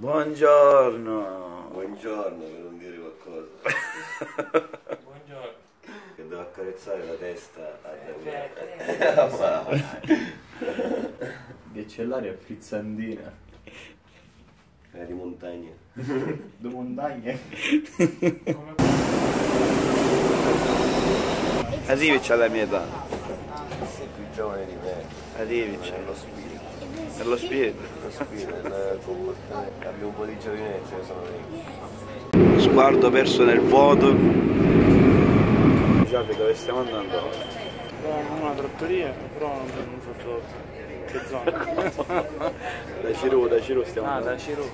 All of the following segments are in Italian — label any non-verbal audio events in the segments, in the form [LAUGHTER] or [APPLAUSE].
Buongiorno. Buongiorno, per non dire qualcosa. [LAUGHS] Buongiorno. Che devo accarezzare la testa a Daniele. [LAUGHS] Che c'è l'aria frizzandina. È di montagna. [LAUGHS] Due montagne. Come Arrivici alla mia età. Sei più giovane di me. Arrivici. Nello spirito. Per lo comportamento. Abbiamo un po' di giovinezza, io sono vecchio. Sguardo perso nel vuoto. Giove, dove stiamo andando? No, una trattoria, però non so dove. Che zona? Da Ciru, da Ciru stiamo Ah, andando. da Ciro.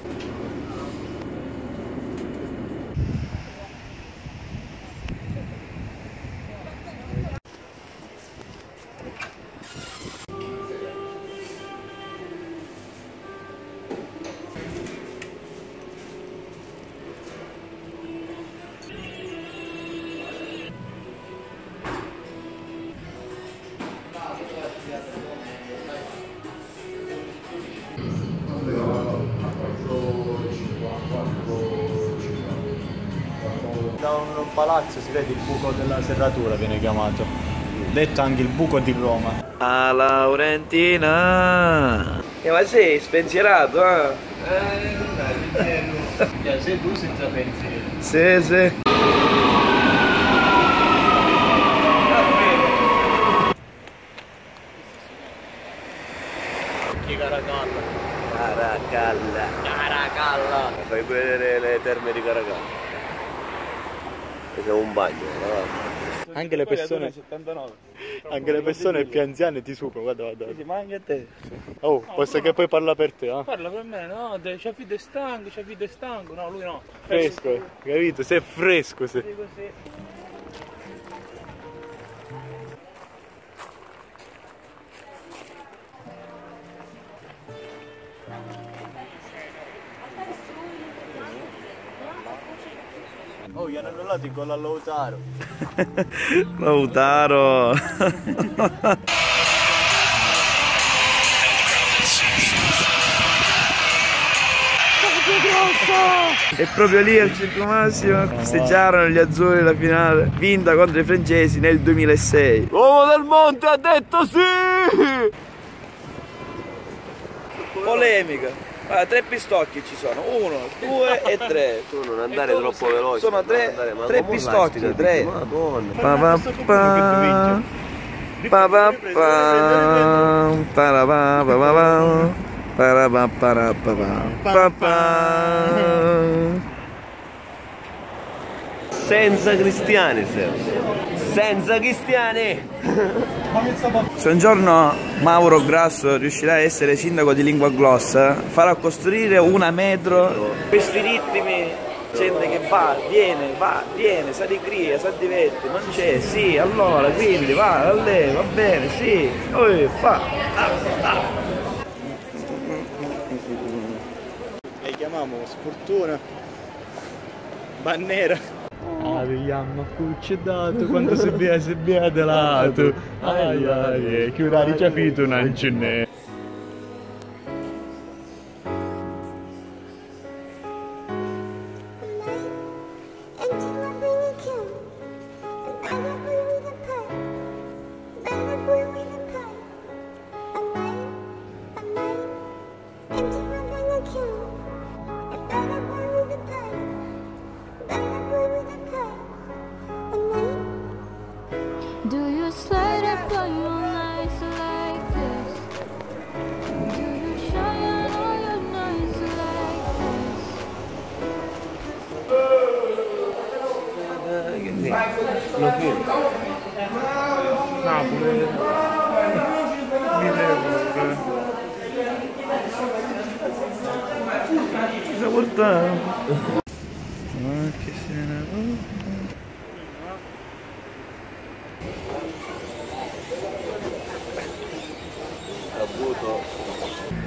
Un palazzo si vede il buco della serratura, viene chiamato. Detto anche il buco di Roma. A Laurentina. E ma sei spensierato, eh? [LAUGHS] Cioè, sei tu senza pensiero. Sì, sì. Caracalla. Caracalla. Caracalla. Fai vedere le terme di Caracalla. Questo è un bagno, no? Anche le persone, 79. anche le persone più anziane ti superano, guarda, guarda. Sì, ma anche a te. Oh, posso che poi parla per te, eh? Parla per me, no? C'è fido è stanco, c'è fido è stanco. No, lui no. Fresco, capito? Sei fresco, sei. Oh, gli hanno annullato il gol a Lautaro. [LAUGHS] Lautaro. E proprio lì al centro massimo festeggiarono gli azzurri la finale vinta contro i francesi nel 2006. L'uomo del monte ha detto sì! Polemica. Guarda, tre pistocchi ci sono, uno, [LAUGHS] due e tre. Tu non andare troppo veloce. Sono tre- andare- ma tre pistocchi, lasci, tre. Madonna. Pa pa pa. Pa pa pa. Para pa pa pa pa. Para pa para pa pa. Pa pa. Senza cristiani siamo. Senza cristiani! Se un giorno Mauro Grasso riuscirà a essere sindaco di Lingua Glossa, farà costruire una metro. Questi ritmi, gente che va, viene, va, viene, sa di cria, sa diverte, non c'è, sì, allora, quindi va, a lei, va bene, sì, oi, fa. Le chiamiamo sfortuna. Bannera. Ah, vediamo cucci dato quando si via si via de lato. Ai ai, che una ricciafito non ce n'è. Do Napoli. Mille euro. Cosa portare? Ma che se ne Avuto.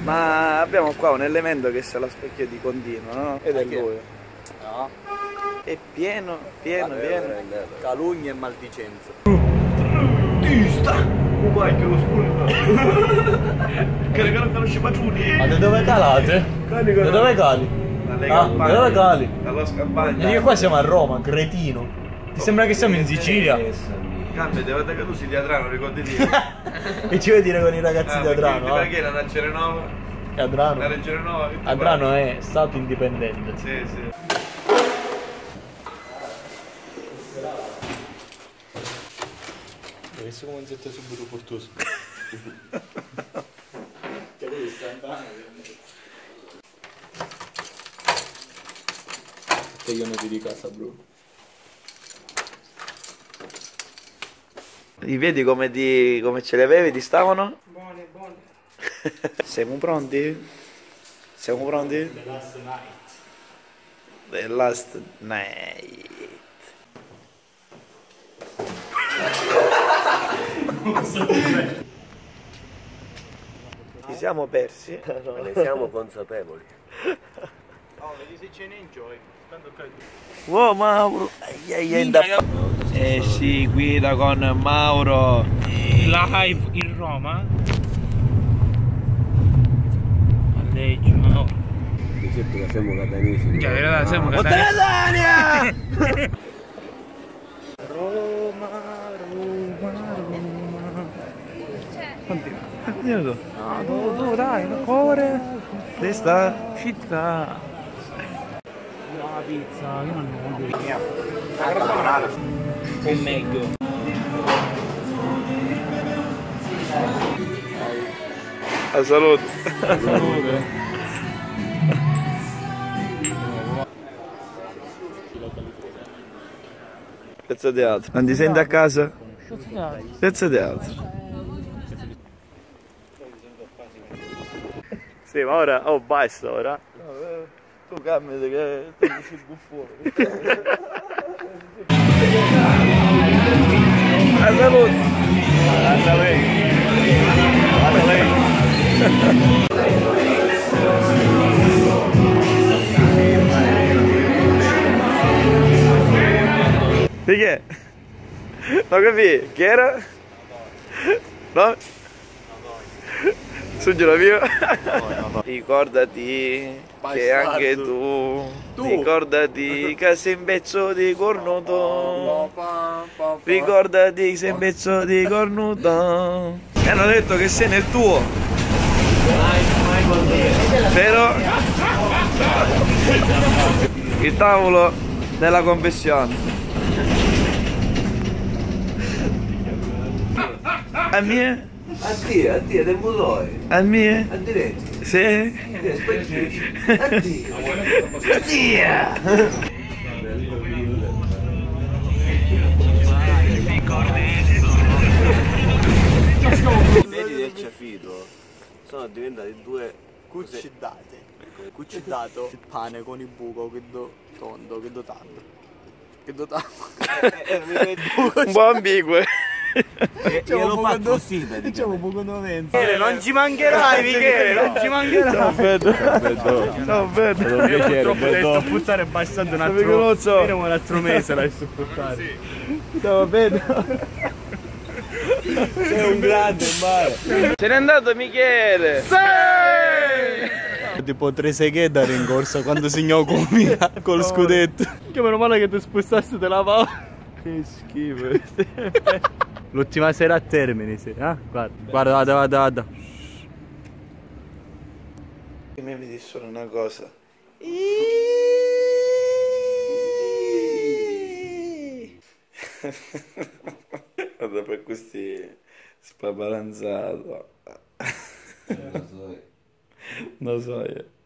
Ma abbiamo qua un elemento che se la specchia di continuo, no? Ed è lui. No, È pieno, pieno, pieno. calunnia e maldicenza. [LAUGHS] Ma da dove calate? Da dove cali? alle Ah, campagne. alle locali. Allo scampagno. E io qua siamo a Roma, cretino. Ti sembra che siamo in Sicilia? Cambia, devo che tu sei di Adrano, ricordi di. [LAUGHS] E ci vuoi dire con i ragazzi Ah, di Adrano? Perché eh? non a Cerenova? Che Adrano? La Reggio Renova? che tu Adrano è stato indipendente. Sì, sì. Visto come un zetto subito fortuoso? [LAUGHS] Te io non ti di casa, bro. Li vedi come, ti, come ce li avevi? Ti stavano? Buoni, buoni. [LAUGHS] Siamo pronti? Siamo pronti? The last night. The last night. Ci siamo persi? [LAUGHS] Ma ne siamo consapevoli. Oh, vedi se ce ne enjoy. Wow Mauro! Da- Eh sì, guida con Mauro. Live in Roma. A legge, ma oh. Di certo che siamo catanesi. Già, in realtà siamo Continua tu. No, tu, tu, dai, il cuore di sta città. La pizza, io non ne voglio. O meglio. A salute. Pezzo di altro. Non ti senti a casa? Pezzo di altro. Sì, ma ora, oh basta ora. Tu cambiati che tu sei buffone. A salute. A salute. Perché? Non capì? Che era? No? Mio? Ricordati che anche tu, Ricordati che sei un pezzo di cornuto Ricordati che sei un pezzo di cornuto E hanno detto che sei nel tuo Però Il tavolo della confessione A mie? A te, a te, del motore. A mie? A diretti. Sì? A te. I peli del ciafito sono diventati due Cuccidate. Cuccidato il pane con il buco che do tondo, che do tanto. Che do tanto. Un po' ambigue Io l'ho fatto così praticamente. Diciamo poco novenza. Non ci mancherai, Michele, non ci mancherai. Ciao Pedro Ciao Pedro Purtroppo devi sopportare bastante un altro fino un altro mese la devi sopportare. Ciao Pedro Sei un grande mare. Se n'è andato Michele Tipo tre seghe da rincorsa quando segnò Comina col scudetto. Che meno male che ti spostasti te la pava. Che schifo L'ultima sera a Termini, sì. Eh? Guarda, guarda, guarda, guarda, guarda. Mi vedi solo una cosa Guarda per questi spabalanzato Lo so io